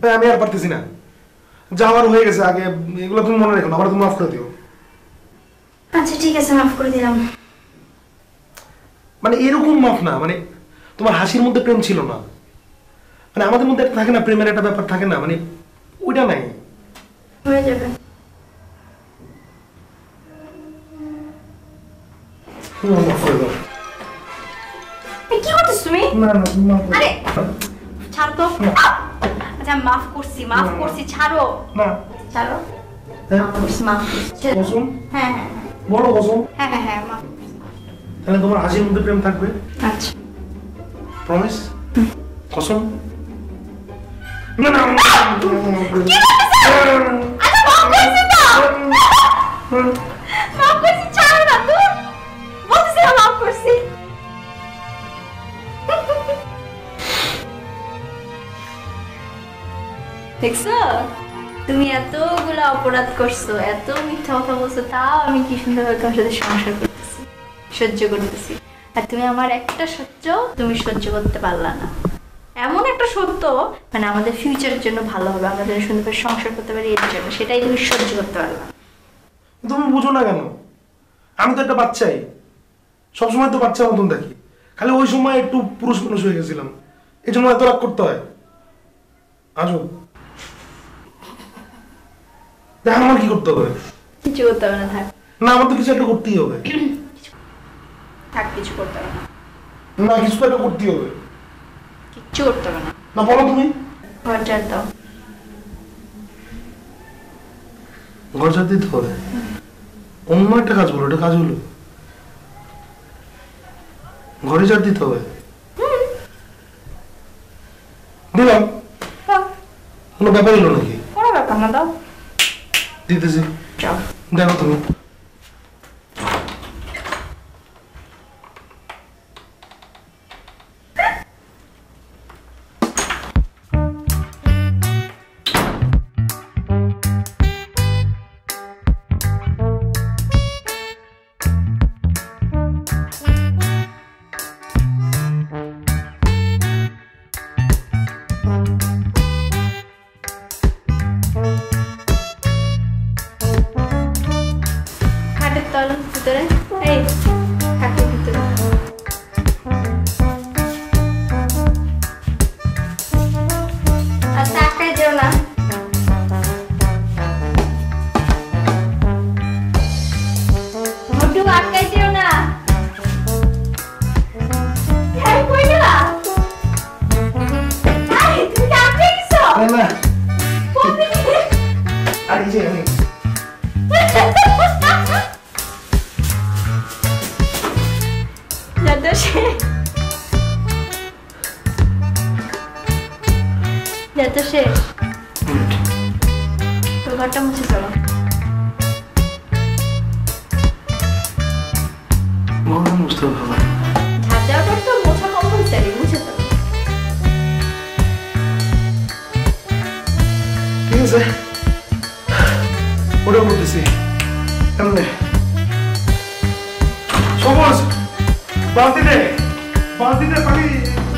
ভাই আমি আর পারতেছি না। যাওয়ার হয়ে গেছে আগে এগুলো তুমি মনে রেখো না আবার তুমি মাফ করে দিও। আচ্ছা ঠিক আছে মাফ করে দিলাম। মানে এরকম মাফ না মানে তোমার হাসির মধ্যে প্রেম ছিল না। মানে আমাদের মধ্যে একটা থাকে না প্রেমের একটা ব্যাপার থাকে না মানে ওইটা নাই। হয়ে যাবে। মাফ করে দাও। কি করতেছ তুমি? না না তুমি মাফ করে আরে ছাড় তো। আচ্ছা মাফ করছি মাফ করছি ছাড়ো না ছাড়ো হ্যাঁ? মাফ করছি হ্যাঁ হ্যাঁ বড় কসম হ্যাঁ হ্যাঁ হ্যাঁ মাফ তাহলে তোমার হাসির মধ্যে প্রেম থাকবে আচ্ছা প্রমিস কসম না না আচ্ছা মাফ করছি তো দেখছ? তুমি এতগুলা অপরাধ করছ, এত মিথ্যা কথা বলছো, তাও আমি কি সুন্দরভাবে তোমার সাথে সংসার করতেছি, সহ্য করতেছি। আর তুমি আমার একটা সহ্য তুমি সহ্য করতে পারলা না। এমন একটা সত্য মানে আমাদের ফিউচারের জন্য ভালো হবে, আমরা যেন সুন্দরভাবে সংসার করতে পারি, এর জন্য সেটাই তুমি সহ্য করতে পারলা। তুমি বুঝো না কেন? আমি তো একটা বাচ্চাই। সবসময় তো বাচ্চার মতন থাকি। খালি ওই সময় একটু পুরুষ মানুষ হয়ে গেছিলাম। এই জন্য এত রাগ করতে হয়। আজও দেখ আমার কি করতে হবে? কিছু করতে হবে না থাক। না আমার তো কিছু একটা করতেই হবে। থাক কিছু করতে হবে না। না কিছু একটা করতেই হবে। কিচ্ছু করতে হবে না। না বলো তুমি। ঘর ঝাড় দাও। ঘর ঝাড় দিতে হবে? অন্য একটা কাজ বলো এটা কাজ হলো। ঘরে ঝাড় দিতে হবে? দিলাম। কোনো ব্যাপার হলো নাকি? কোনো ব্যাপার না দাও। Diz assim. Tchau. Dela também. তল ভিতরে এই খাটের ভিতরে আচ্ছা আটকাই যেও না মোটু আটকাই যেও না এই, কই গেলা? এই, তুমি কি আটকে গেছো? আরে না কোন দিকে? আর যাতে সে যাতে শেষ। তো ঘরটা মুছে চলো বুঝতে হবে ঝাড় দেওয়ার পর তো মোছা কম্পালসারি মুছে চলো ঠিক আছে ওটা করতেছি এমনি সবুজ। बांसी दे बांसी दे पानी